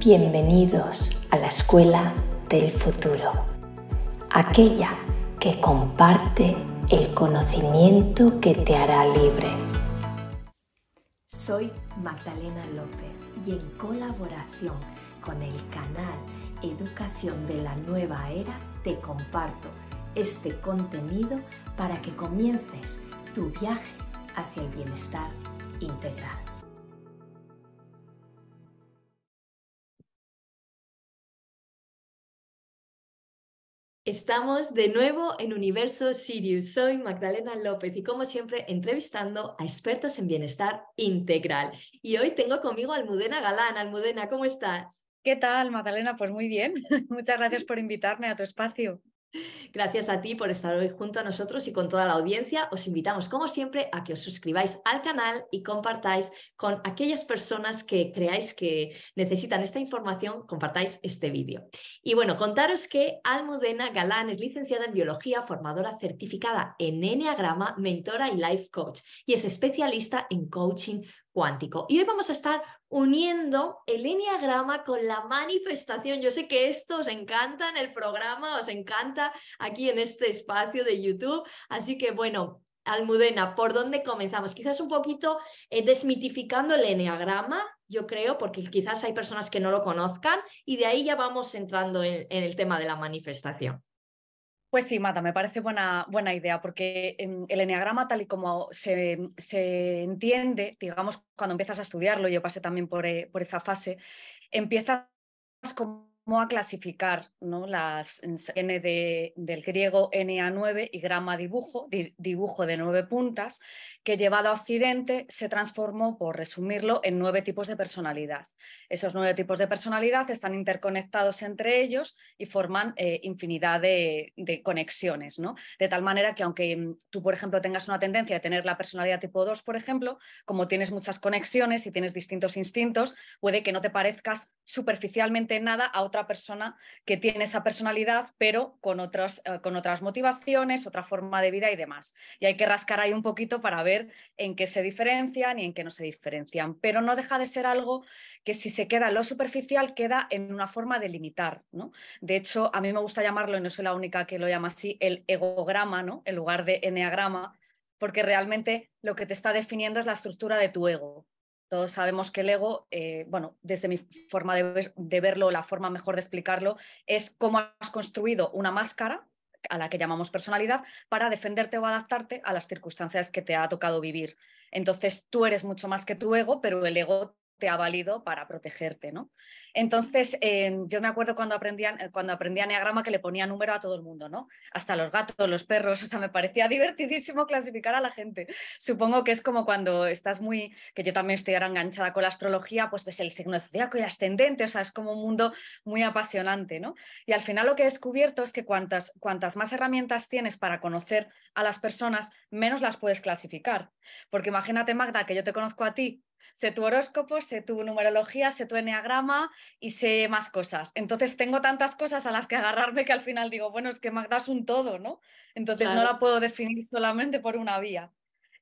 Bienvenidos a la Escuela del Futuro, aquella que comparte el conocimiento que te hará libre. Soy Magdalena López y en colaboración con el canal Educación de la Nueva Era te comparto este contenido para que comiences tu viaje hacia el bienestar integral. Estamos de nuevo en Universo Sirius. Soy Magdalena López y como siempre entrevistando a expertos en bienestar integral. Y hoy tengo conmigo a Almudena Galán. Almudena, ¿cómo estás? ¿Qué tal, Magdalena? Pues muy bien. Muchas gracias por invitarme a tu espacio. Gracias a ti por estar hoy junto a nosotros y con toda la audiencia. Os invitamos, como siempre, a que os suscribáis al canal y compartáis con aquellas personas que creáis que necesitan esta información, compartáis este vídeo. Y bueno, contaros que Almudena Galán es licenciada en biología, formadora certificada en Enneagrama, mentora y life coach y es especialista en coaching Y hoy vamos a estar uniendo el enneagrama con la manifestación. Yo sé que esto os encanta en el programa, os encanta aquí en este espacio de YouTube. Así que bueno, Almudena, ¿por dónde comenzamos? Quizás un poquito eh, desmitificando el enneagrama, yo creo, porque quizás hay personas que no lo conozcan y de ahí ya vamos entrando en el tema de la manifestación. Pues sí, Mata, me parece buena, buena idea, porque el enneagrama, tal y como se, se, entiende, digamos, cuando empiezas a estudiarlo, yo pasé también por, eh, por esa fase, empiezas como a clasificar ¿no? las N de, del griego NA9 y grama dibujo, dibujo de nueve puntas, que llevado a Occidente se transformó, por resumirlo, en nueve tipos de personalidad. Esos nueve tipos de personalidad están interconectados entre ellos y forman eh, infinidad de, conexiones, ¿no? De tal manera que aunque mm, tú, por ejemplo, tengas una tendencia a tener la personalidad tipo 2, por ejemplo, como tienes muchas conexiones y tienes distintos instintos, puede que no te parezcas superficialmente nada a otra persona que tiene esa personalidad, pero con, otros, eh, con otras motivaciones, otra forma de vida y demás. Y hay que rascar ahí un poquito para ver en qué se diferencian y en qué no se diferencian. Pero no deja de ser algo que si se queda en lo superficial, queda en una forma de limitar. ¿no? De hecho, a mí me gusta llamarlo, y no soy la única que lo llama así, el egograma, ¿no? en lugar de eneagrama, porque realmente lo que te está definiendo es la estructura de tu ego. Todos sabemos que el ego, eh, bueno, desde mi forma de, verlo, la forma mejor de explicarlo, es cómo has construido una máscara a la que llamamos personalidad para defenderte o adaptarte a las circunstancias que te ha tocado vivir. Entonces tú eres mucho más que tu ego, pero el ego te ha valido para protegerte, ¿no? Entonces, yo me acuerdo cuando aprendí, cuando aprendí Enneagrama que le ponía número a todo el mundo, ¿no? Hasta los gatos, los perros, o sea, me parecía divertidísimo clasificar a la gente. Supongo que es como cuando estás muy, que yo también estoy ahora enganchada con la astrología, pues ves el signo zodiaco y ascendente, o sea, es como un mundo muy apasionante, ¿no? Y al final lo que he descubierto es que cuantas, cuantas más herramientas tienes para conocer a las personas, menos las puedes clasificar. Porque imagínate, Magda, que yo te conozco a ti sé tu horóscopo, sé tu numerología, sé tu enneagrama y sé más cosas. Entonces tengo tantas cosas a las que agarrarme que al final digo, bueno, es que Magda es un todo, ¿no? Entonces no la puedo definir solamente por una vía.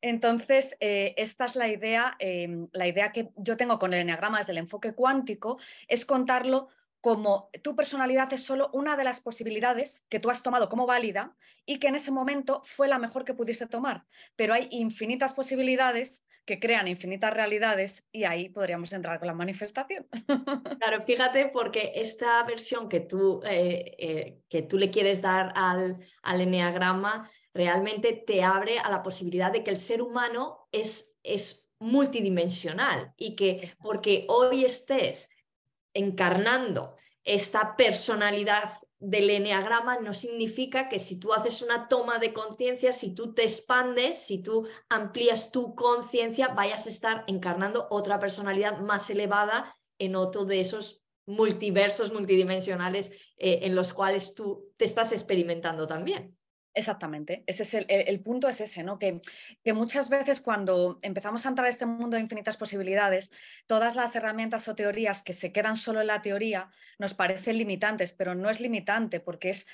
Entonces, eh, esta es la idea, em, la idea que yo tengo con el enneagrama desde el enfoque cuántico, es contarlo como tu personalidad es solo una de las posibilidades que tú has tomado como válida y que en ese momento fue la mejor que pudiese tomar. Pero hay infinitas posibilidades que crean infinitas realidades y ahí podríamos entrar con la manifestación. Claro, fíjate porque esta versión que tú, eh, eh, que tú le quieres dar al, al enneagrama realmente te abre a la posibilidad de que el ser humano es, es multidimensional y que porque hoy estés encarnando esta personalidad del eneagrama no significa que si tú haces una toma de conciencia, si tú te expandes, si tú amplías tu conciencia, vayas a estar encarnando otra personalidad más elevada en otro de esos multiversos multidimensionales eh, en los cuales tú te estás experimentando también. Exactamente, ese es el, punto es ese, ¿no? Que, que, muchas veces cuando empezamos a entrar a este mundo de infinitas posibilidades, todas las herramientas o teorías que se quedan solo en la teoría nos parecen limitantes, pero no es limitante porque es,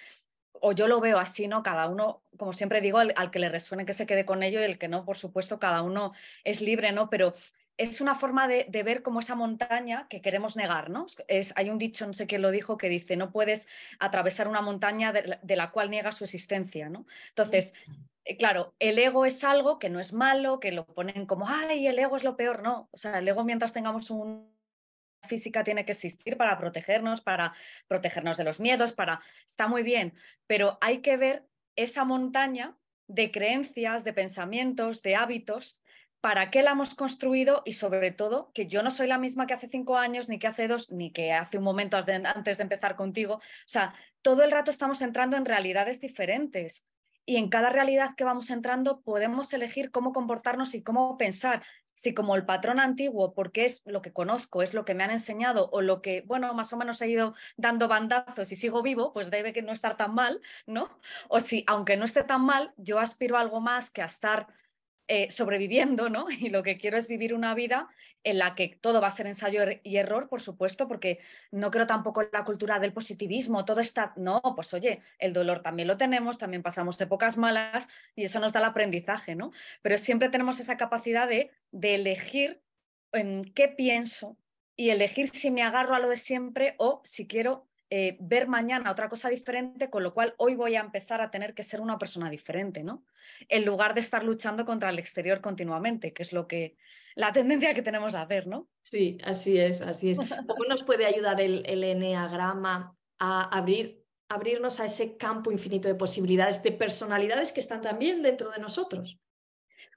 o yo lo veo así, ¿no? Cada uno, como siempre digo, al, al que le resuene que se quede con ello y el que no, por supuesto, cada uno es libre, ¿no? Pero es una forma de, ver como esa montaña que queremos negar, ¿no? Es, hay un dicho, no sé quién lo dijo, que dice, no puedes atravesar una montaña de, la cual niegas su existencia, ¿no? Entonces, eh, claro, el ego es algo que no es malo, que lo ponen como, ay, el ego es lo peor, no. O sea, el ego mientras tengamos un física tiene que existir para protegernos, para protegernos de los miedos, para... Está muy bien, pero hay que ver esa montaña de creencias, de pensamientos, de hábitos, para qué la hemos construido y sobre todo que yo no soy la misma que hace cinco años, ni que hace dos, ni que hace un momento antes de empezar contigo. O sea, todo el rato estamos entrando en realidades diferentes y en cada realidad que vamos entrando podemos elegir cómo comportarnos y cómo pensar. Si como el patrón antiguo, porque es lo que conozco, es lo que me han enseñado o lo que, bueno, más o menos he ido dando bandazos y sigo vivo, pues debe que no estar tan mal, ¿no? O si, aunque no esté tan mal, yo aspiro a algo más que a estar eh, sobreviviendo, ¿no? Y lo que quiero es vivir una vida en la que todo va a ser ensayo er, y error, por supuesto, porque no creo tampoco en la cultura del positivismo, todo está, no, pues oye, el dolor también lo tenemos, también pasamos épocas malas y eso nos da el aprendizaje, ¿no? Pero siempre tenemos esa capacidad de, de elegir en qué pienso y elegir si me agarro a lo de siempre o si quiero eh, ver mañana otra cosa diferente, con lo cual hoy voy a empezar a tener que ser una persona diferente, ¿no? En lugar de estar luchando contra el exterior continuamente, que es lo que la tendencia que tenemos a hacer, ¿no? Sí, así es, así es. ¿Cómo nos puede ayudar el, el enneagrama a abrir, abrirnos a ese campo infinito de posibilidades, de personalidades que están también dentro de nosotros?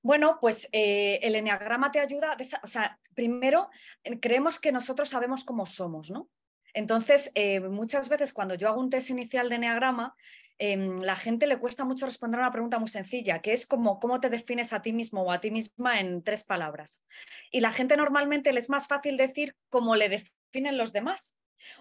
Bueno, pues eh, el enneagrama te ayuda, o sea, primero eh, creemos que nosotros sabemos cómo somos, ¿no? Entonces, eh, muchas veces cuando yo hago un test inicial de Enneagrama, em, la gente le cuesta mucho responder a una pregunta muy sencilla, que es como cómo te defines a ti mismo o a ti misma en tres palabras. Y la gente normalmente le es más fácil decir cómo le definen los demás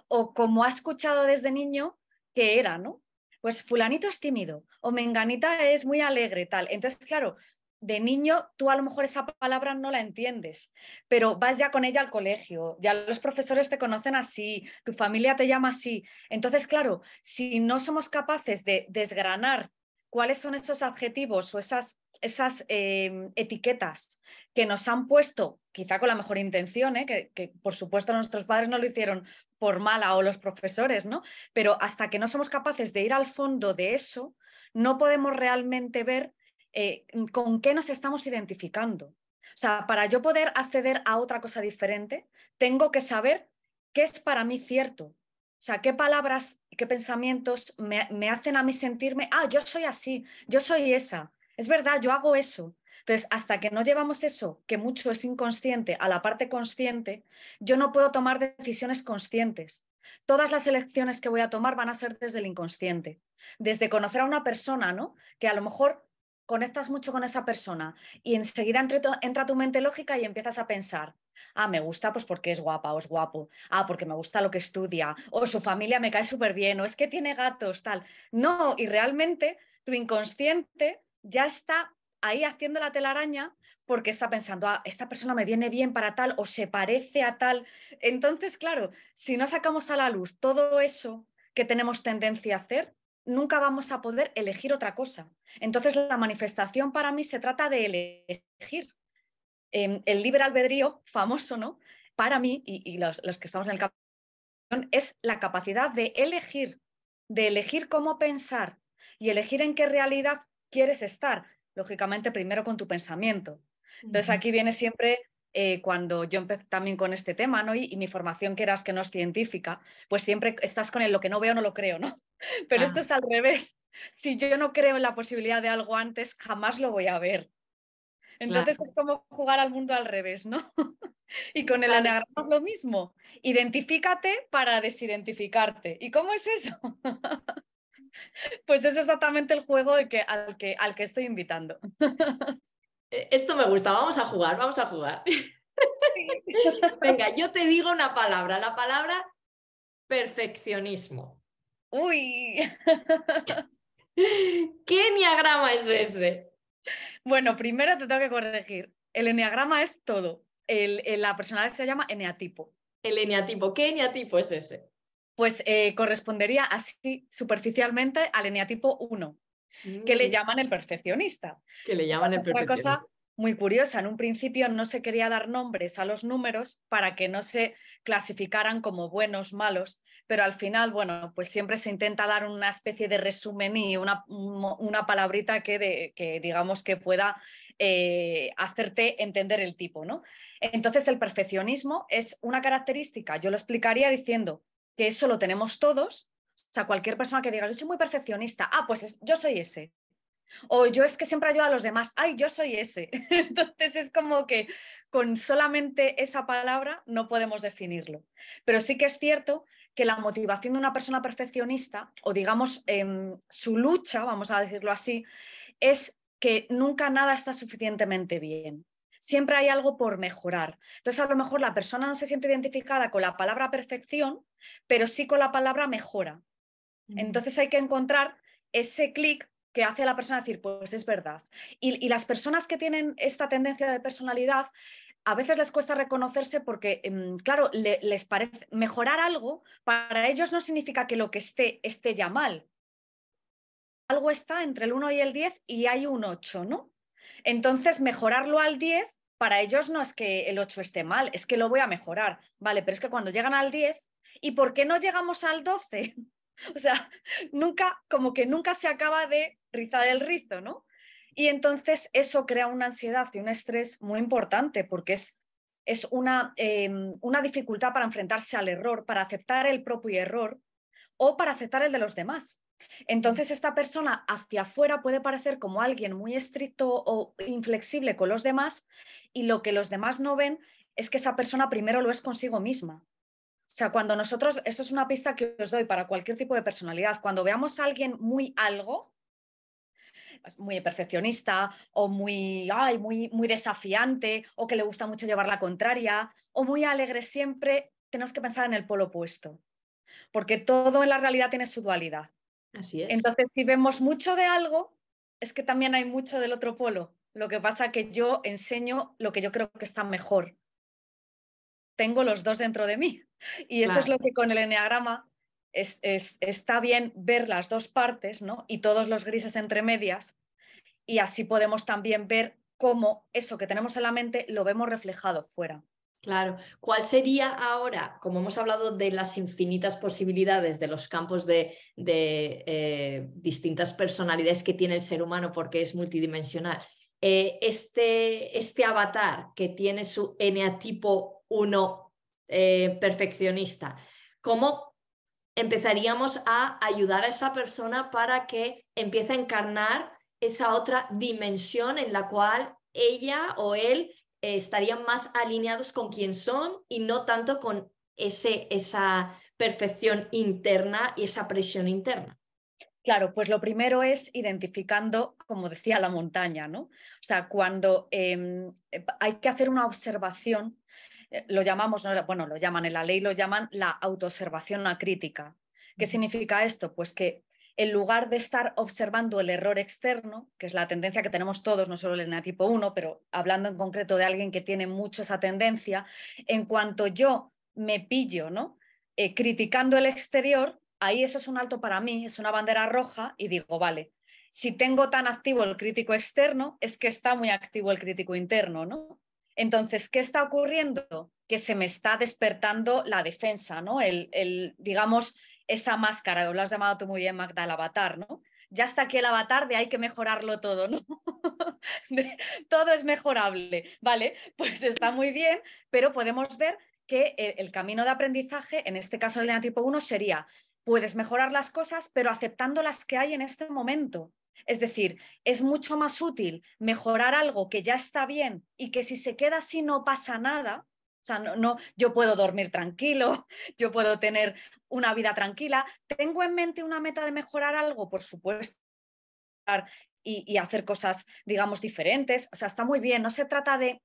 o como ha escuchado desde niño que era, ¿no? Pues fulanito es tímido o menganita es muy alegre, tal. Entonces, claro, de niño tú a lo mejor esa palabra no la entiendes, pero vas ya con ella al colegio, ya los profesores te conocen así, tu familia te llama así. Entonces, claro, si no somos capaces de desgranar cuáles son esos adjetivos o esas, esas em, etiquetas que nos han puesto, quizá con la mejor intención, ¿eh? que, que, por supuesto nuestros padres no lo hicieron por mala o los profesores, ¿no? Pero hasta que no somos capaces de ir al fondo de eso, no podemos realmente ver eh, con qué nos estamos identificando. O sea, para yo poder acceder a otra cosa diferente, tengo que saber qué es para mí cierto. O sea, qué palabras, qué pensamientos me, me hacen a mí sentirme, ah, yo soy así, yo soy esa. Es verdad, yo hago eso. Entonces, hasta que no llevamos eso, que mucho es inconsciente, a la parte consciente, yo no puedo tomar decisiones conscientes. Todas las elecciones que voy a tomar van a ser desde el inconsciente, desde conocer a una persona, ¿no? Que a lo mejor conectas mucho con esa persona y enseguida entra tu mente lógica y empiezas a pensar, ah, me gusta pues porque es guapa o es guapo, ah, porque me gusta lo que estudia, o su familia me cae súper bien, o es que tiene gatos, tal. No, y realmente tu inconsciente ya está ahí haciendo la telaraña porque está pensando, ah, esta persona me viene bien para tal o se parece a tal. Entonces, claro, si no sacamos a la luz todo eso que tenemos tendencia a hacer, nunca vamos a poder elegir otra cosa. Entonces, la manifestación para mí se trata de elegir. Em, el libre albedrío, famoso, ¿no? Para mí, y, los, que estamos en el campo, es la capacidad de elegir, de elegir cómo pensar y elegir en qué realidad quieres estar. Lógicamente, primero con tu pensamiento. Entonces, aquí viene siempre eh, cuando yo empecé también con este tema, ¿no? Y, mi formación, que eras que no es científica, pues siempre estás con el lo que no veo, no lo creo, ¿no? Pero esto ah. es al revés. Si yo no creo en la posibilidad de algo antes, jamás lo voy a ver. Entonces es como jugar al mundo al revés, ¿no? y con el claro. es lo mismo. Identifícate para desidentificarte. ¿Y cómo es eso? pues es exactamente el juego que, al, que, al que estoy invitando. Eh, esto me gusta, vamos a jugar, vamos a jugar. Venga, yo te digo una palabra, la palabra perfeccionismo. Uy. ¿Qué enneagrama es ese? Bueno, primero te tengo que corregir. El enneagrama es todo. El, la personalidad se llama eneatipo. El eneatipo. ¿Qué eneatipo es ese? Pues eh, correspondería así superficialmente al eneatipo 1, que le mm. llaman el perfeccionista. Que le llaman el perfeccionista. muy curiosa. En un principio no se quería dar nombres a los números para que no se clasificaran como buenos, malos, pero al final, bueno, pues siempre se intenta dar una especie de resumen y una, una palabrita que, que, digamos que pueda eh, hacerte entender el tipo, ¿no? Entonces el perfeccionismo es una característica, yo lo explicaría diciendo que eso lo tenemos todos, o sea, cualquier persona que diga, yo soy muy perfeccionista, ah, pues yo soy ese, o yo es que siempre ayudo a los demás, ay, yo soy ese. Entonces es como que con solamente esa palabra no podemos definirlo. Pero sí que es cierto que la motivación de una persona perfeccionista, o digamos em, su lucha, vamos a decirlo así, es que nunca nada está suficientemente bien. Siempre hay algo por mejorar. Entonces, a lo mejor la persona no se siente identificada con la palabra perfección, pero sí con la palabra mejora. Entonces hay que encontrar ese clic que hace a la persona decir, pues es verdad. Y, las personas que tienen esta tendencia de personalidad, a veces les cuesta reconocerse porque, em, claro, les parece mejorar algo, para ellos no significa que lo que esté esté ya mal. Algo está entre el 1 y el 10 y hay un 8, ¿no? Entonces, mejorarlo al 10, para ellos no es que el 8 esté mal, es que lo voy a mejorar. Vale, pero es que cuando llegan al 10, ¿y por qué no llegamos al 12? O sea, nunca, como que nunca se acaba de rizar el rizo, ¿no? Y entonces eso crea una ansiedad y un estrés muy importante porque es, es una, em, una dificultad para enfrentarse al error, para aceptar el propio error o para aceptar el de los demás. Entonces esta persona hacia afuera puede parecer como alguien muy estricto o inflexible con los demás y lo que los demás no ven es que esa persona primero lo es consigo misma. O sea, cuando nosotros, esto es una pista que os doy para cualquier tipo de personalidad, cuando veamos a alguien muy algo, muy perfeccionista o muy, ay, muy, muy desafiante o que le gusta mucho llevar la contraria o muy alegre siempre, tenemos que pensar en el polo opuesto, porque todo en la realidad tiene su dualidad. Así es. Entonces, si vemos mucho de algo, es que también hay mucho del otro polo. Lo que pasa que yo enseño lo que yo creo que está mejor. Tengo los dos dentro de mí. Y eso es lo que con el enneagrama es, está bien ver las dos partes ¿no? y todos los grises entre medias y así podemos también ver cómo eso que tenemos en la mente lo vemos reflejado fuera. Claro. ¿Cuál sería ahora, como hemos hablado de las infinitas posibilidades de los campos de, eh, distintas personalidades que tiene el ser humano porque es multidimensional, eh, este, este avatar que tiene su eneatipo 1 eh, perfeccionista. ¿Cómo empezaríamos a ayudar a esa persona para que empiece a encarnar esa otra dimensión en la cual ella o él eh, estarían más alineados con quien son y no tanto con ese, esa perfección interna y esa presión interna? Claro, pues lo primero es identificando, como decía, la montaña, ¿no? O sea, cuando em, hay que hacer una observación eh, lo llamamos, bueno, lo llaman en la ley, lo llaman la autoobservación crítica. ¿Qué significa esto? Pues que en lugar de estar observando el error externo, que es la tendencia que tenemos todos, no solo el tipo 1, pero hablando en concreto de alguien que tiene mucho esa tendencia, en cuanto yo me pillo ¿no? Eh, criticando el exterior, ahí eso es un alto para mí, es una bandera roja y digo, vale, si tengo tan activo el crítico externo, es que está muy activo el crítico interno, ¿no? Entonces, ¿qué está ocurriendo? Que se me está despertando la defensa, ¿no? El, digamos, esa máscara, lo has llamado tú muy bien, Magda, el avatar, ¿no? Ya está aquí el avatar de hay que mejorarlo todo, ¿no? todo es mejorable, ¿vale? Pues está muy bien, pero podemos ver que el, camino de aprendizaje, en este caso el tipo 1, sería, puedes mejorar las cosas, pero aceptando las que hay en este momento. Es decir, es mucho más útil mejorar algo que ya está bien y que si se queda así no pasa nada. O sea, no, yo puedo dormir tranquilo, yo puedo tener una vida tranquila. ¿Tengo en mente una meta de mejorar algo? Por supuesto. Y, hacer cosas, digamos, diferentes. O sea, está muy bien. No se trata de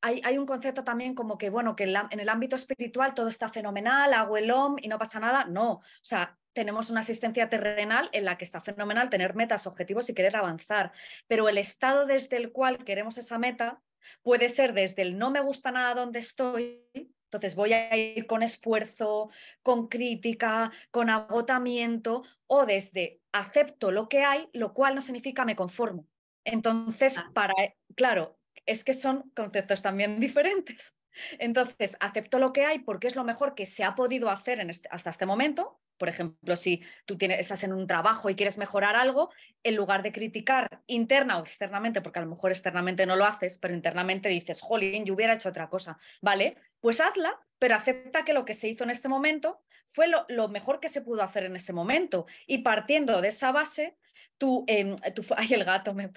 hay, hay, un concepto también como que, bueno, que en, el ámbito espiritual todo está fenomenal, hago el OM y no pasa nada. No, o sea, tenemos una asistencia terrenal en la que está fenomenal tener metas, objetivos y querer avanzar, pero el estado desde el cual queremos esa meta puede ser desde el no me gusta nada donde estoy, entonces voy a ir con esfuerzo, con crítica, con agotamiento, o desde acepto lo que hay, lo cual no significa me conformo. Entonces, para, claro, es que son conceptos también diferentes. Entonces, acepto lo que hay porque es lo mejor que se ha podido hacer este, hasta este momento. Por ejemplo, si tú tienes, estás en un trabajo y quieres mejorar algo, en lugar de criticar interna o externamente, porque a lo mejor externamente no lo haces, pero internamente dices, jolín, yo hubiera hecho otra cosa, ¿vale? Pues hazla, pero acepta que lo que se hizo en este momento fue lo, mejor que se pudo hacer en ese momento. Y partiendo de esa base, tú, eh, ay, el gato me...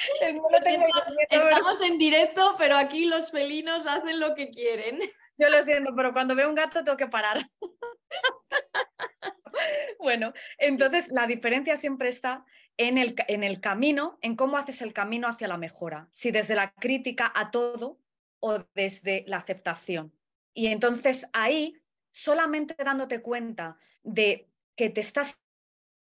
estamos en directo, pero aquí los felinos hacen lo que quieren. Yo lo siento, pero cuando veo un gato tengo que parar. bueno, entonces la diferencia siempre está en el, en el camino, en cómo haces el camino hacia la mejora. Si desde la crítica a todo o desde la aceptación. Y entonces ahí, solamente dándote cuenta de que te estás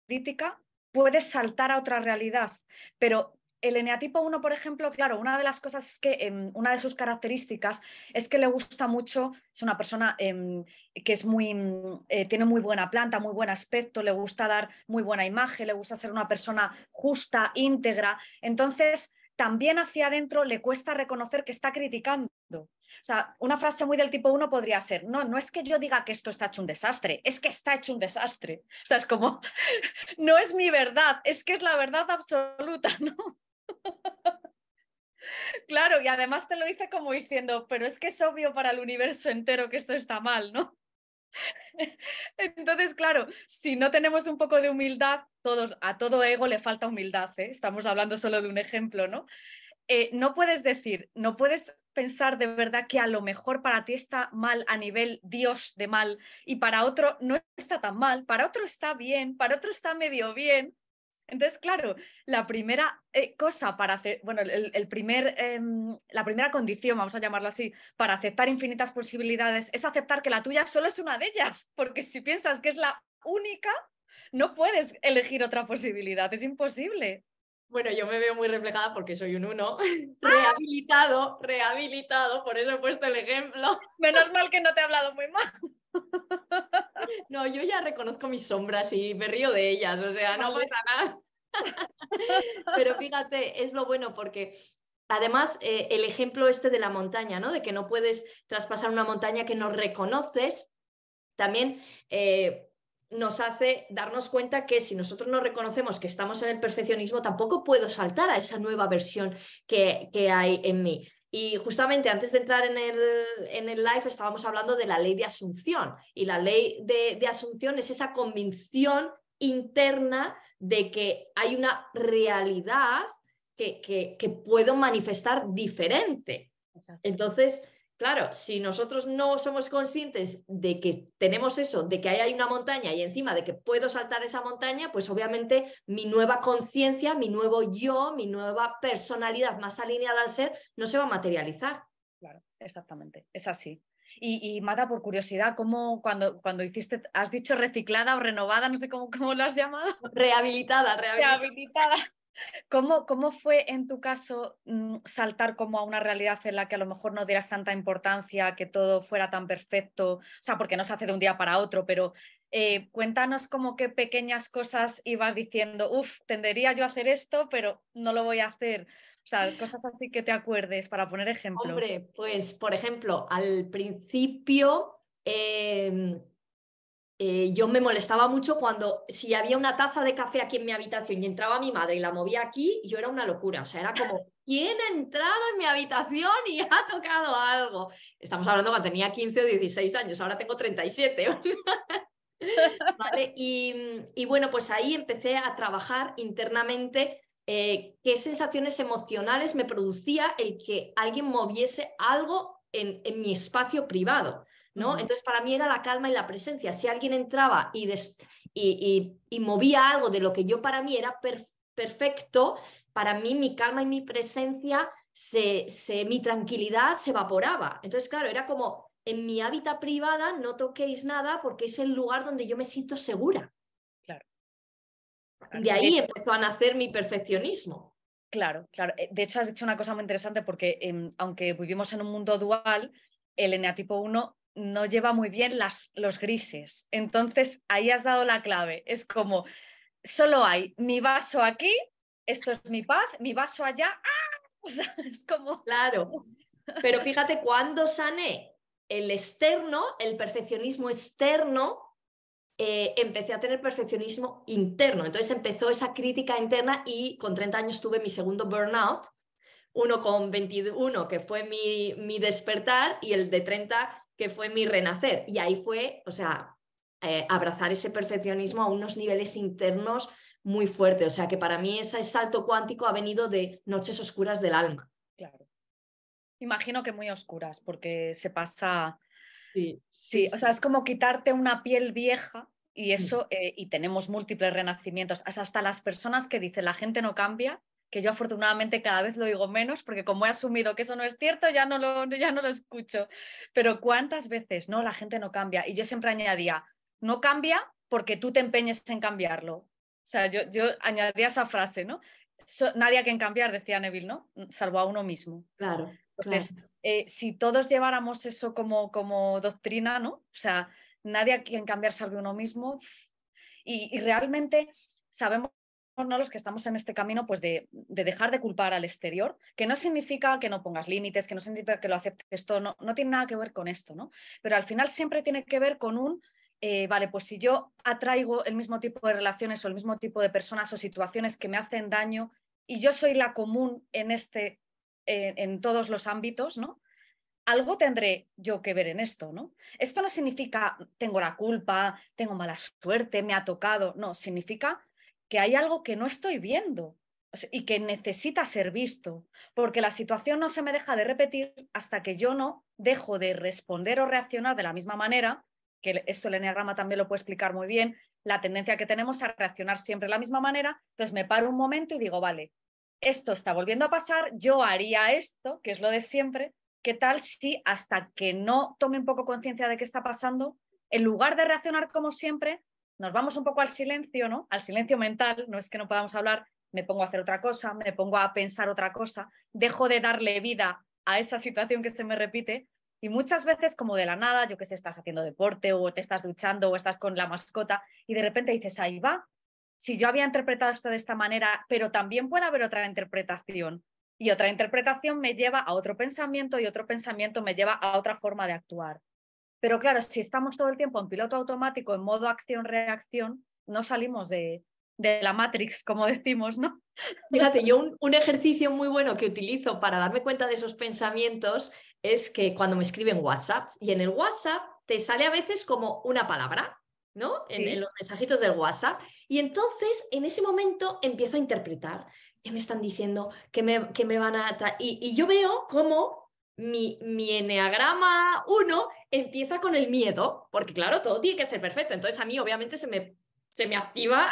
crítica, puedes saltar a otra realidad, pero el eneatipo 1, por ejemplo, claro, una de las cosas que em, una de sus características es que le gusta mucho, es una persona em, que es muy, mm, eh, tiene muy buena planta, muy buen aspecto, le gusta dar muy buena imagen, le gusta ser una persona justa, íntegra. Entonces, también hacia adentro le cuesta reconocer que está criticando. O sea, una frase muy del tipo 1 podría ser, no, no es que yo diga que esto está hecho un desastre, es que está hecho un desastre. O sea, es como, no es mi verdad, es que es la verdad absoluta, ¿no? Claro, y además te lo dice como diciendo, pero es que es obvio para el universo entero que esto está mal, ¿no? Entonces, claro, si no tenemos un poco de humildad, todos, a todo ego le falta humildad, ¿eh? estamos hablando solo de un ejemplo, ¿no? Eh, no puedes decir, no puedes pensar de verdad que a lo mejor para ti está mal a nivel Dios de mal y para otro no está tan mal, para otro está bien, para otro está medio bien, entonces, claro, la primera eh, cosa para hacer, bueno, el, primer, em, la primera condición, vamos a llamarlo así, para aceptar infinitas posibilidades es aceptar que la tuya solo es una de ellas, porque si piensas que es la única, no puedes elegir otra posibilidad, es imposible. Bueno, yo me veo muy reflejada porque soy un uno, rehabilitado, rehabilitado, por eso he puesto el ejemplo. Menos mal que no te he hablado muy mal. No, yo ya reconozco mis sombras y me río de ellas, o sea, no pasa nada. Pero fíjate, es lo bueno porque además eh, el ejemplo este de la montaña, ¿no? De que no puedes traspasar una montaña que no reconoces, también eh, nos hace darnos cuenta que si nosotros no reconocemos que estamos en el perfeccionismo, tampoco puedo saltar a esa nueva versión que, que hay en mí. Y justamente antes de entrar en el, en el live estábamos hablando de la ley de asunción. Y la ley de, de asunción es esa convicción interna de que hay una realidad que, que, que puedo manifestar diferente. Entonces, Claro, si nosotros no somos conscientes de que tenemos eso, de que hay una montaña y encima de que puedo saltar esa montaña, pues obviamente mi nueva conciencia, mi nuevo yo, mi nueva personalidad más alineada al ser no se va a materializar. Claro, exactamente, es así. Y, y Mata, por curiosidad, ¿cómo cuando, cuando hiciste, has dicho reciclada o renovada, no sé cómo, cómo lo has llamado? Rehabilitada, rehabilitada. rehabilitada. ¿Cómo, ¿Cómo, fue en tu caso mm, saltar como a una realidad en la que a lo mejor no dieras tanta importancia, que todo fuera tan perfecto? O sea, porque no se hace de un día para otro, pero eh, cuéntanos como qué pequeñas cosas ibas diciendo, uff, tendería yo a hacer esto, pero no lo voy a hacer. O sea, cosas así que te acuerdes para poner ejemplos. Hombre, pues por ejemplo, al principio... Em, eh, yo me molestaba mucho cuando si había una taza de café aquí en mi habitación y entraba mi madre y la movía aquí, yo era una locura. O sea, era como, ¿quién ha entrado en mi habitación y ha tocado algo? Estamos hablando cuando tenía 15 o 16 años, ahora tengo 37. ¿Vale? Y, bueno, pues ahí empecé a trabajar internamente eh, qué sensaciones emocionales me producía el que alguien moviese algo en mi espacio privado. Entonces, para mí era la calma y la presencia. Si alguien entraba y, y, movía algo de lo que yo para mí era perfecto, para mí mi calma y mi presencia, se, mi tranquilidad se evaporaba. Entonces, claro, era como, en mi hábitat privada no toquéis nada porque es el lugar donde yo me siento segura. Claro. De ahí empezó a nacer mi perfeccionismo. Claro, claro. Eh, de hecho, has dicho una cosa muy interesante porque em, aunque vivimos en un mundo dual, el eneatipo 1 no lleva muy bien las, los grises. Entonces, ahí has dado la clave. Es como, solo hay mi vaso aquí, esto es mi paz, mi vaso allá, ¡ah! Es como... Claro, pero fíjate, cuando sané el externo, el perfeccionismo externo, eh, empecé a tener perfeccionismo interno. Entonces empezó esa crítica interna y con 30 años tuve mi segundo burnout, uno con 21 que fue mi, mi despertar y el de 30 que fue mi renacer. Y ahí fue, o sea, eh, abrazar ese perfeccionismo a unos niveles internos muy fuertes. O sea que para mí ese salto cuántico ha venido de noches oscuras del alma. Claro. Imagino que muy oscuras, porque se pasa Sí, sí, o sea, es como quitarte una piel vieja y mm. eso, eh, y tenemos múltiples renacimientos, hasta las personas que dicen la gente no cambia, que yo afortunadamente cada vez lo digo menos, porque como he asumido que eso no es cierto, ya no lo, ya no lo escucho. Pero cuántas veces, ¿no? La gente no cambia. Y yo siempre añadía, no cambia porque tú te empeñes en cambiarlo. O sea, yo, yo añadía esa frase, ¿no? nadie hay que cambiar, decía Neville, ¿no? Salvo a uno mismo. Claro. Entonces, eh, si todos lleváramos eso como, como doctrina, ¿no? O sea, nadie a quien cambiar salve uno mismo. Y, realmente sabemos ¿no? los que estamos en este camino, pues de, dejar de culpar al exterior, que no significa que no pongas límites, que no significa que lo aceptes todo, no, no tiene nada que ver con esto, ¿no? Pero al final siempre tiene que ver con un, eh, vale, pues si yo atraigo el mismo tipo de relaciones o el mismo tipo de personas o situaciones que me hacen daño y yo soy la común en este en, todos los ámbitos, ¿no? algo tendré yo que ver en esto, ¿no? Esto no significa tengo la culpa, tengo mala suerte, me ha tocado, no, significa que hay algo que no estoy viendo y que necesita ser visto, porque la situación no se me deja de repetir hasta que yo no dejo de responder o reaccionar de la misma manera, que esto el enneagrama también lo puede explicar muy bien, la tendencia que tenemos a reaccionar siempre de la misma manera, entonces me paro un momento y digo, vale, esto está volviendo a pasar, yo haría esto, que es lo de siempre, ¿qué tal si hasta que no tome un poco conciencia de qué está pasando, en lugar de reaccionar como siempre, nos vamos un poco al silencio, ¿no? Al silencio mental, no es que no podamos hablar, me pongo a hacer otra cosa, me pongo a pensar otra cosa, dejo de darle vida a esa situación que se me repite y muchas veces como de la nada, yo que sé, estás haciendo deporte o te estás duchando o estás con la mascota y de repente dices, ahí va, si yo había interpretado esto de esta manera, pero también puede haber otra interpretación. Y otra interpretación me lleva a otro pensamiento y otro pensamiento me lleva a otra forma de actuar. Pero claro, si estamos todo el tiempo en piloto automático, en modo acción-reacción, no salimos de, de, la Matrix, como decimos, ¿no? Fíjate, yo un, un, ejercicio muy bueno que utilizo para darme cuenta de esos pensamientos es que cuando me escriben WhatsApp y en el WhatsApp te sale a veces como una palabra, ¿no? En, los mensajitos del WhatsApp. Y entonces, en ese momento, empiezo a interpretar. ¿Qué me están diciendo? ¿Qué me, me van a...? Y, y, yo veo cómo mi, mi eneagrama 1 empieza con el miedo, porque claro, todo tiene que ser perfecto. Entonces, a mí, obviamente, se me, se me activa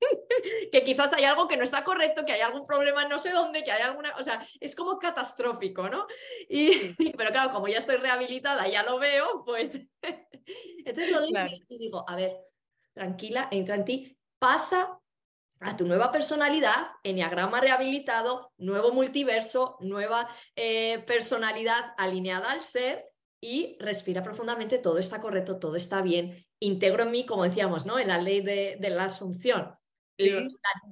que quizás hay algo que no está correcto, que hay algún problema no sé dónde, que hay alguna, o sea, es como catastrófico, ¿no? Y, pero claro, como ya estoy rehabilitada, ya lo veo, pues entonces lo digo y digo, a ver, tranquila, entra en ti, pasa a tu nueva personalidad, enneagrama rehabilitado, nuevo multiverso, nueva eh, personalidad alineada al ser y respira profundamente, todo está correcto, todo está bien, integro en mí, como decíamos, ¿no? En la ley de, de la asunción.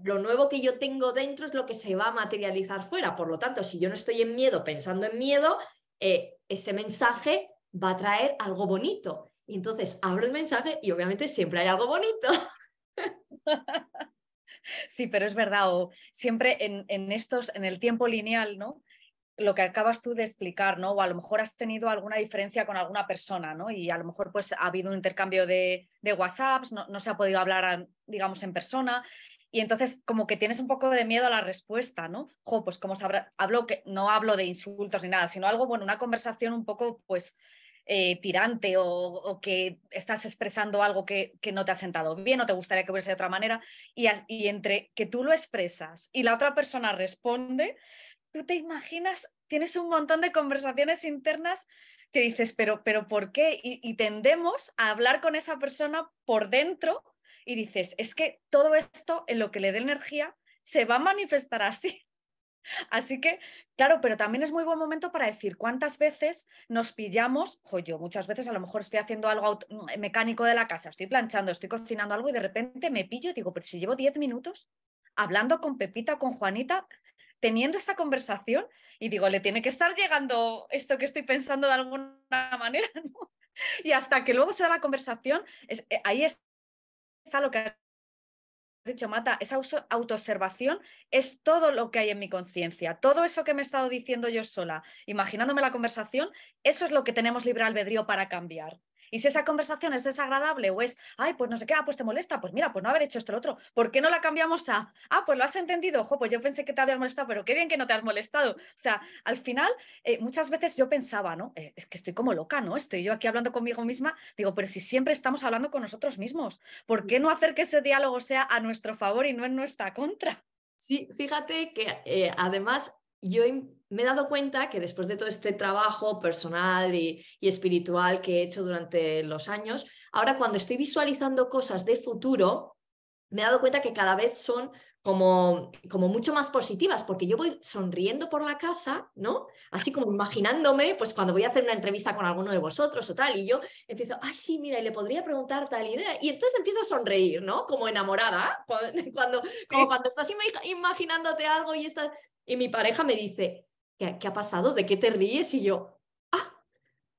Lo, nuevo que yo tengo dentro es lo que se va a materializar fuera. Por lo tanto, si yo no estoy en miedo pensando en miedo, eh, ese mensaje va a traer algo bonito. Y entonces abro el mensaje y obviamente siempre hay algo bonito. Sí, pero es verdad, o siempre en, en, estos, en el tiempo lineal, ¿no? lo que acabas tú de explicar, ¿no? O a lo mejor has tenido alguna diferencia con alguna persona, ¿no? Y a lo mejor pues ha habido un intercambio de, de WhatsApps, no, no, se ha podido hablar, digamos, en persona. Y entonces como que tienes un poco de miedo a la respuesta, ¿no? Pues como sabrá, hablo que no hablo de insultos ni nada, sino algo, bueno, una conversación un poco, pues, eh, tirante o, o, que estás expresando algo que, que, no te ha sentado bien o te gustaría que hubiese de otra manera. Y, y entre que tú lo expresas y la otra persona responde, tú te imaginas, tienes un montón de conversaciones internas que dices, pero, pero ¿por qué? Y, tendemos a hablar con esa persona por dentro y dices, es que todo esto en lo que le dé energía se va a manifestar así. Así que, claro, pero también es muy buen momento para decir cuántas veces nos pillamos, jo, yo muchas veces a lo mejor estoy haciendo algo mecánico de la casa, estoy planchando, estoy cocinando algo y de repente me pillo y digo, pero si llevo 10 minutos hablando con Pepita, con Juanita, teniendo esta conversación y digo, le tiene que estar llegando esto que estoy pensando de alguna manera, ¿no? Y hasta que luego se da la conversación, es, eh, ahí está lo que dicho, Mata, esa autoobservación es todo lo que hay en mi conciencia, todo eso que me he estado diciendo yo sola, imaginándome la conversación, eso es lo que tenemos libre albedrío para cambiar. Y si esa conversación es desagradable o es, ay, pues no sé qué, ah, pues te molesta, pues mira, pues no haber hecho esto o otro, ¿por qué no la cambiamos a, ah, pues lo has entendido, ojo, pues yo pensé que te había molestado, pero qué bien que no te has molestado. O sea, al final, eh, muchas veces yo pensaba, ¿no? Eh, es que estoy como loca, ¿no? Estoy yo aquí hablando conmigo misma, digo, pero si siempre estamos hablando con nosotros mismos, ¿por qué no hacer que ese diálogo sea a nuestro favor y no en nuestra contra? Sí, fíjate que eh, además yo me he dado cuenta que después de todo este trabajo personal y, espiritual que he hecho durante los años, ahora cuando estoy visualizando cosas de futuro, me he dado cuenta que cada vez son como, como mucho más positivas, porque yo voy sonriendo por la casa, ¿no? Así como imaginándome, pues cuando voy a hacer una entrevista con alguno de vosotros o tal, y yo empiezo, ay, sí, mira, y le podría preguntar tal idea, y entonces empiezo a sonreír, ¿no? Como enamorada, cuando, como cuando estás imaginándote algo y estás, y mi pareja me dice, ¿qué, ha pasado? ¿De qué te ríes? Y yo, ah,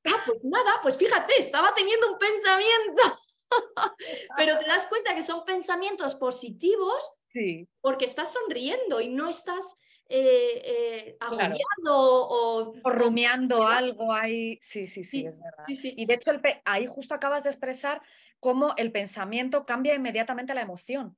ah, pues nada, pues fíjate, estaba teniendo un pensamiento. Pero te das cuenta que son pensamientos positivos sí. porque estás sonriendo y no estás eh, eh agobiando o, o, rumiando algo ahí. Sí, sí, sí, es verdad. Y de hecho, ahí justo acabas de expresar cómo el pensamiento cambia inmediatamente la emoción.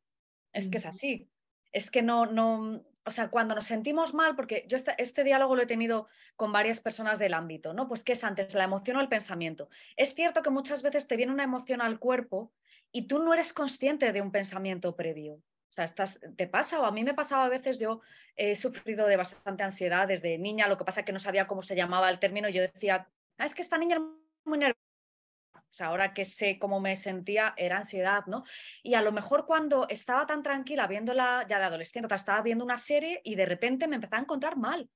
Es que es así. Es que no, no, o sea, cuando nos sentimos mal, porque yo este, este, diálogo lo he tenido con varias personas del ámbito, ¿no? Pues, ¿qué es antes, la emoción o el pensamiento? Es cierto que muchas veces te viene una emoción al cuerpo y tú no eres consciente de un pensamiento previo. O sea, te pasa, o a mí me pasaba a veces, yo he sufrido de bastante ansiedad desde niña, lo que pasa es que no sabía cómo se llamaba el término, yo decía, ah, es que esta niña es muy nerviosa o sea, ahora que sé cómo me sentía, era ansiedad, ¿no? Y a lo mejor cuando estaba tan tranquila viéndola ya de adolescente, estaba viendo una serie y de repente me empezaba a encontrar mal.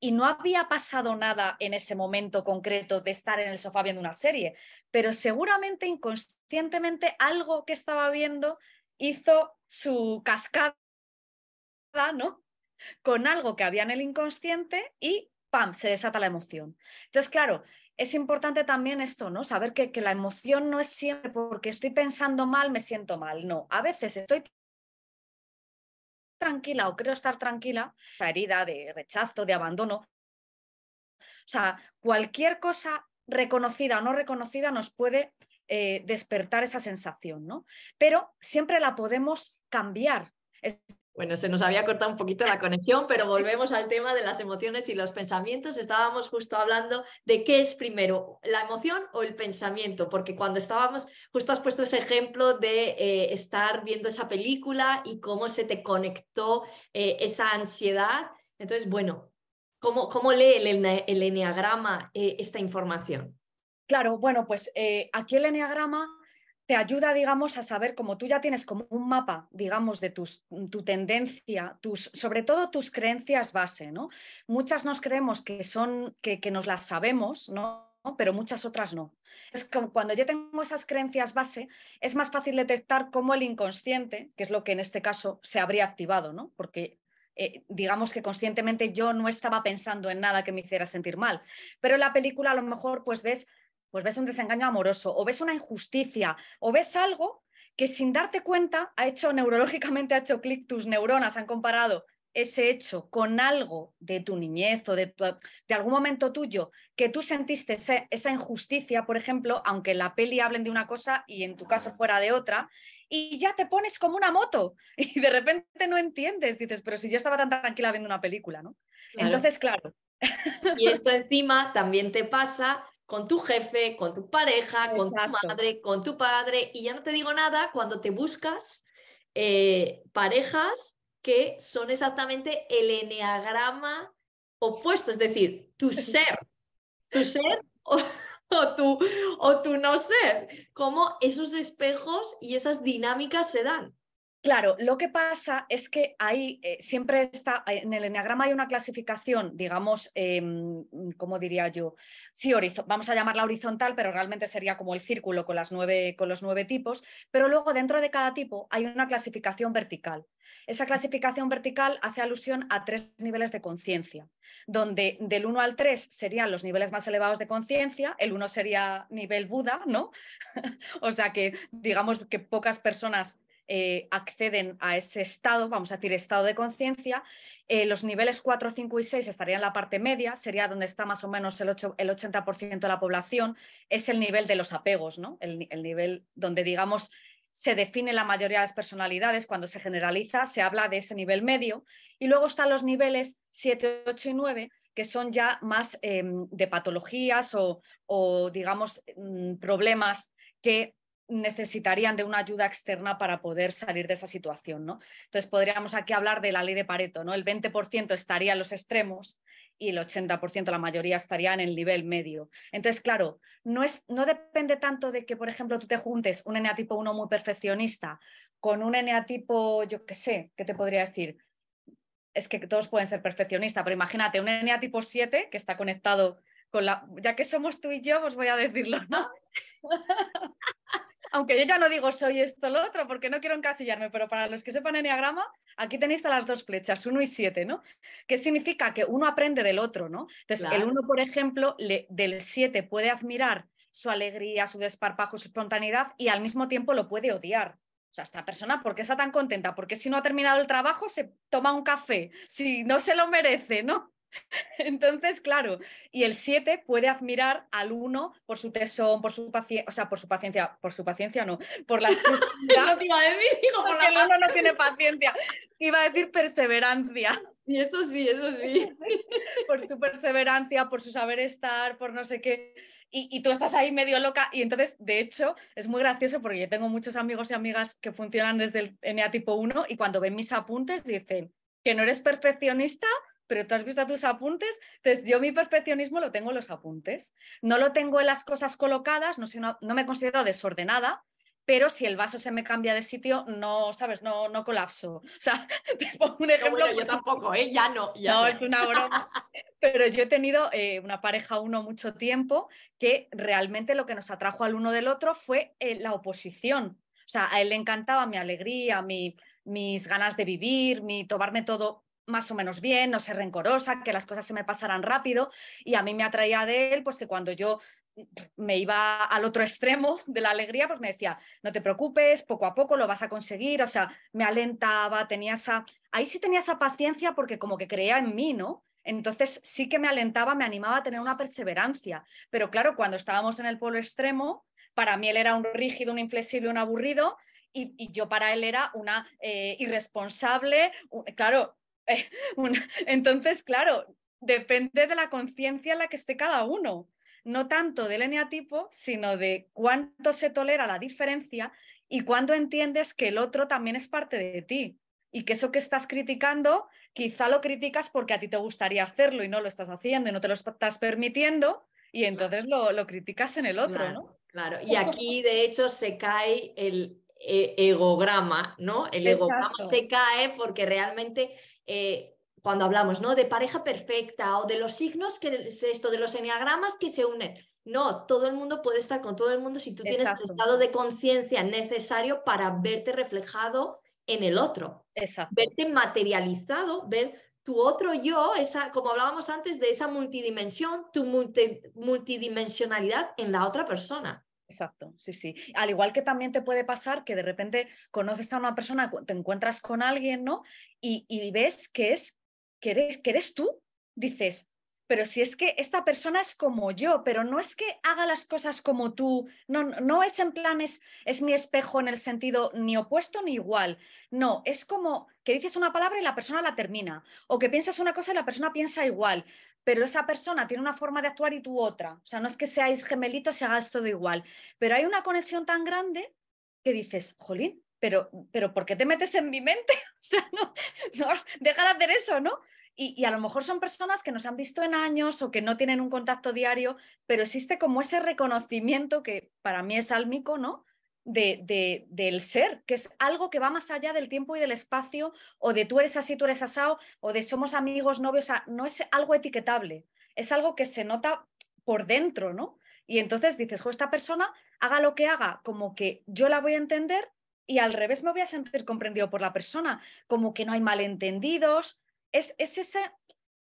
Y no había pasado nada en ese momento concreto de estar en el sofá viendo una serie, pero seguramente inconscientemente algo que estaba viendo hizo su cascada, ¿no? Con algo que había en el inconsciente y ¡pam! se desata la emoción. Entonces, claro, es importante también esto, ¿no? Saber que, la emoción no es siempre porque estoy pensando mal, me siento mal. No, a veces estoy tranquila o creo estar tranquila, esa herida de rechazo, de abandono. O sea, cualquier cosa reconocida o no reconocida nos puede eh, despertar esa sensación, ¿no? Pero siempre la podemos cambiar. Bueno, se nos había cortado un poquito la conexión, pero volvemos al tema de las emociones y los pensamientos. Estábamos justo hablando de qué es primero, la emoción o el pensamiento, porque cuando estábamos, justo has puesto ese ejemplo de eh, estar viendo esa película y cómo se te conectó eh, esa ansiedad. Entonces, bueno, ¿cómo, cómo lee el, el enneagrama eh, esta información? Claro, bueno, pues aquí el enneagrama te ayuda, digamos, a saber, como tú ya tienes como un mapa, digamos, de tus, tu tendencia, tus, sobre todo tus creencias base, ¿no? Muchas nos creemos que son, que, que nos las sabemos, ¿no? pero muchas otras no. Es como cuando yo tengo esas creencias base, es más fácil detectar cómo el inconsciente, que es lo que en este caso se habría activado, ¿no? Porque eh, digamos que conscientemente yo no estaba pensando en nada que me hiciera sentir mal, pero en la película a lo mejor pues ves pues ves un desengaño amoroso o ves una injusticia o ves algo que sin darte cuenta ha hecho neurológicamente, ha hecho clic, tus neuronas han comparado ese hecho con algo de tu niñez o de, de algún momento tuyo que tú sentiste esa injusticia, por ejemplo, aunque la peli hablen de una cosa y en tu caso fuera de otra, y ya te pones como una moto y de repente no entiendes, dices, pero si yo estaba tan tranquila viendo una película, ¿no? Entonces, claro. Y esto encima también te pasa con tu jefe, con tu pareja, con tu madre, con tu padre, y ya no te digo nada cuando te buscas eh, parejas que son exactamente el eneagrama opuesto, es decir, tu ser, tu ser o, tu, o tu no ser, cómo esos espejos y esas dinámicas se dan. Claro, lo que pasa es que ahí eh, siempre está, eh, en el enneagrama hay una clasificación, digamos, em, ¿cómo diría yo? Sí, vamos a llamarla horizontal, pero realmente sería como el círculo con los nueve tipos, pero luego dentro de cada tipo hay una clasificación vertical. Esa clasificación vertical hace alusión a tres niveles de conciencia, donde del 1 al 3 serían los niveles más elevados de conciencia, el 1 sería nivel Buda, ¿no? o sea que digamos que pocas personas eh, acceden a ese estado, vamos a decir estado de conciencia. Eh, los niveles 4, 5 y 6 estarían en la parte media, sería donde está más o menos el, 80% de la población, es el nivel de los apegos, ¿no? el, el nivel donde digamos se define la mayoría de las personalidades, cuando se generaliza se habla de ese nivel medio y luego están los niveles 7, 8 y 9 que son ya más em, de patologías o, o digamos, mm, problemas que necesitarían de una ayuda externa para poder salir de esa situación. ¿no? Entonces podríamos aquí hablar de la ley de Pareto, ¿no? El 20% estaría en los extremos y el 80%, la mayoría, estaría en el nivel medio. Entonces, claro, no, es, no depende tanto de que, por ejemplo, tú te juntes un eneatipo 1 muy perfeccionista con un eneatipo, yo qué sé, ¿qué te podría decir? Es que todos pueden ser perfeccionistas, pero imagínate un eneatipo 7 que está conectado con la... Ya que somos tú y yo, os voy a decirlo, ¿no? aunque yo ya no digo soy esto lo otro, porque no quiero encasillarme, pero para los que sepan enneagrama, aquí tenéis a las dos flechas, uno y siete, ¿no? Que significa que uno aprende del otro, ¿no? Entonces, el uno, por ejemplo, del siete puede admirar su alegría, su desparpajo, su espontaneidad y al mismo tiempo lo puede odiar. O sea, esta persona, ¿por qué está tan contenta? Porque si no ha terminado el trabajo, se toma un café, si no se lo merece, ¿no? Entonces, claro, y el 7 puede admirar al 1 por su tesón, por su paciencia, o sea, por su paciencia, por su paciencia no, por la Eso te iba a decir, digo, porque el 1 no tiene paciencia. Iba a decir perseverancia. Y eso sí, eso sí. por su perseverancia, por su saber estar, por no sé qué. Y, y, tú estás ahí medio loca. Y entonces, de hecho, es muy gracioso porque yo tengo muchos amigos y amigas que funcionan desde el NA tipo 1 y cuando ven mis apuntes dicen que no eres perfeccionista, pero tú has visto tus apuntes, entonces yo mi perfeccionismo lo tengo en los apuntes. No lo tengo en las cosas colocadas, no, no, me considero desordenada, pero si el vaso se me cambia de sitio, no, ¿sabes? No, no colapso. O sea, te pongo un ejemplo. yo tampoco, ¿eh? Ya no. Ya no, es una broma. pero yo he tenido eh, una pareja uno mucho tiempo que realmente lo que nos atrajo al uno del otro fue eh, la oposición. O sea, a él le encantaba mi alegría, mi, mis ganas de vivir, mi tomarme todo más o menos bien, no ser rencorosa, que las cosas se me pasaran rápido y a mí me atraía de él pues que cuando yo me iba al otro extremo de la alegría, pues me decía, no te preocupes, poco a poco lo vas a conseguir, o sea, me alentaba, tenía esa, ahí sí tenía esa paciencia porque como que creía en mí, ¿no? Entonces sí que me alentaba, me animaba a tener una perseverancia, pero claro, cuando estábamos en el polo extremo, para mí él era un rígido, un inflexible, un aburrido, y, yo para él era una eh, irresponsable, claro, Entonces, claro, depende de la conciencia en la que esté cada uno, no tanto del eneatipo, sino de cuánto se tolera la diferencia y cuánto entiendes que el otro también es parte de ti y que eso que estás criticando, quizá lo criticas porque a ti te gustaría hacerlo y no lo estás haciendo y no te lo estás permitiendo y entonces lo, lo criticas en el otro, claro, ¿no? Claro, y aquí de hecho se cae el e, egograma, ¿no? El egograma se cae porque realmente eh, cuando hablamos ¿no? de pareja perfecta o de los signos, que es esto de los enneagramas que se unen. No, todo el mundo puede estar con todo el mundo si tú tienes el estado de conciencia necesario para verte reflejado en el otro. Verte materializado, ver tu otro yo, esa, como hablábamos antes, de esa multidimensión, tu multidimensionalidad en la otra persona. Exacto, sí, sí. Al igual que también te puede pasar que de repente conoces a una persona, te encuentras con alguien, ¿no? Y, y ves que es que eres, que eres tú, dices, pero si es que esta persona es como yo, pero no es que haga las cosas como tú, no, no es en plan, es, es, mi espejo en el sentido ni opuesto ni igual, no, es como que dices una palabra y la persona la termina, o que piensas una cosa y la persona piensa igual, pero esa persona tiene una forma de actuar y tú otra, o sea, no es que seáis gemelitos y hagas todo igual, pero hay una conexión tan grande que dices, jolín, pero, pero ¿por qué te metes en mi mente? O sea, no, no deja de hacer eso, ¿no? Y, a lo mejor son personas que nos han visto en años o que no tienen un contacto diario, pero existe como ese reconocimiento que para mí es álmico, ¿no? De, del ser, que es algo que va más allá del tiempo y del espacio, o de tú eres así, tú eres asado, o de somos amigos, novios, no es algo etiquetable, es algo que se nota por dentro, ¿no? Y entonces dices, jo, esta persona haga lo que haga, como que yo la voy a entender y al revés me voy a sentir comprendido por la persona, como que no hay malentendidos. Es, es ese,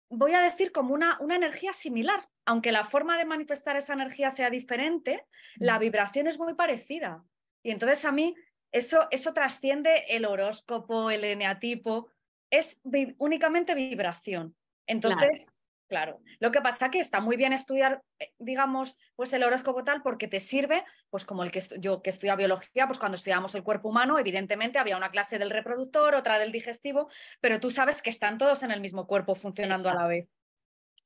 voy a decir, como una, una energía similar. Aunque la forma de manifestar esa energía sea diferente, la vibración es muy parecida. Y entonces a mí eso, eso trasciende el horóscopo, el eneatipo, es únicamente vibración. Entonces, claro. lo que pasa es que está muy bien estudiar, eh, digamos, pues el horóscopo tal porque te sirve, pues como el que yo que estudia biología, pues cuando estudiamos el cuerpo humano, evidentemente había una clase del reproductor, otra del digestivo, pero tú sabes que están todos en el mismo cuerpo funcionando a la vez.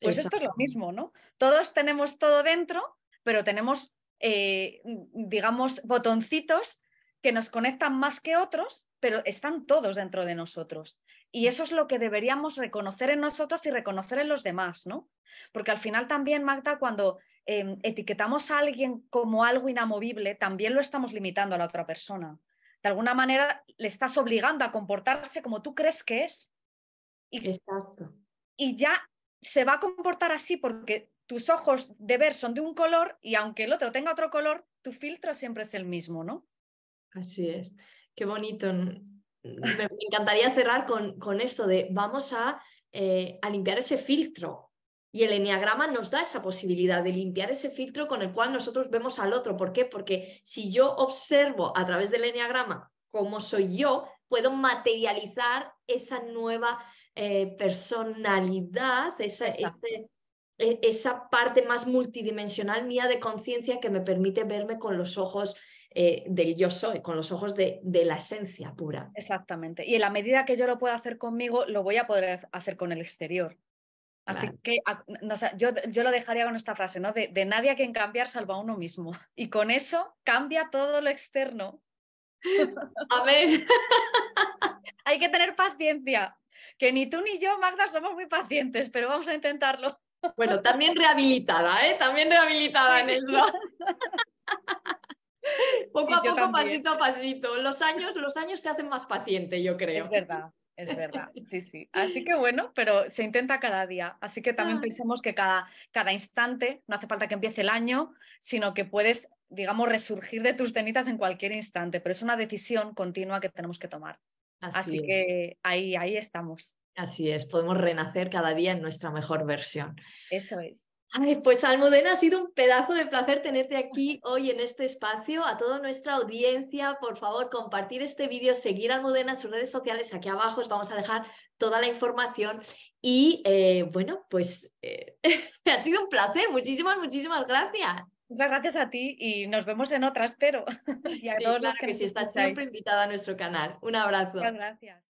Pues esto es lo mismo, ¿no? Todos tenemos todo dentro, pero tenemos eh, digamos, botoncitos que nos conectan más que otros, pero están todos dentro de nosotros. Y eso es lo que deberíamos reconocer en nosotros y reconocer en los demás, ¿no? Porque al final también, Magda, cuando em, etiquetamos a alguien como algo inamovible, también lo estamos limitando a la otra persona. De alguna manera le estás obligando a comportarse como tú crees que es. Y, Exacto. Y ya se va a comportar así porque tus ojos de ver son de un color y aunque el otro tenga otro color, tu filtro siempre es el mismo, ¿no? Así es. Qué bonito. Me, encantaría cerrar con, con, esto de vamos a, eh, a limpiar ese filtro. Y el enneagrama nos da esa posibilidad de limpiar ese filtro con el cual nosotros vemos al otro. ¿Por qué? Porque si yo observo a través del enneagrama cómo soy yo, puedo materializar esa nueva eh, personalidad, esa, este, e, esa parte más multidimensional mía de conciencia que me permite verme con los ojos eh, del yo soy, con los ojos de, de, la esencia pura. Exactamente. Y en la medida que yo lo pueda hacer conmigo, lo voy a poder hacer con el exterior. Así que no, yo, yo, lo dejaría con esta frase, ¿no? De, de nadie a quien cambiar salvo a uno mismo. Y con eso cambia todo lo externo. A ver. Hay que tener paciencia. Que ni tú ni yo, Magda, somos muy pacientes, pero vamos a intentarlo. Bueno, también rehabilitada, ¿eh? También rehabilitada en eso. poco a poco, pasito a pasito. Los años, los años te hacen más paciente, yo creo. Es verdad, es verdad. Sí, sí. Así que bueno, pero se intenta cada día. Así que también pensemos que cada, cada instante, no hace falta que empiece el año, sino que puedes, digamos, resurgir de tus cenitas en cualquier instante, pero es una decisión continua que tenemos que tomar. Así, que ahí, ahí estamos. Así es, podemos renacer cada día en nuestra mejor versión. Eso es. pues Almudena, ha sido un pedazo de placer tenerte aquí hoy en este espacio. A toda nuestra audiencia, por favor, compartir este vídeo, seguir a Almudena en sus redes sociales. Aquí abajo os vamos a dejar toda la información. Y eh, bueno, pues eh, ha sido un placer. Muchísimas, muchísimas gracias. Muchas gracias a ti y nos vemos en otra, espero. y a todos claro que, que sí, estás siempre invitada a nuestro canal. Un abrazo. Muchas gracias.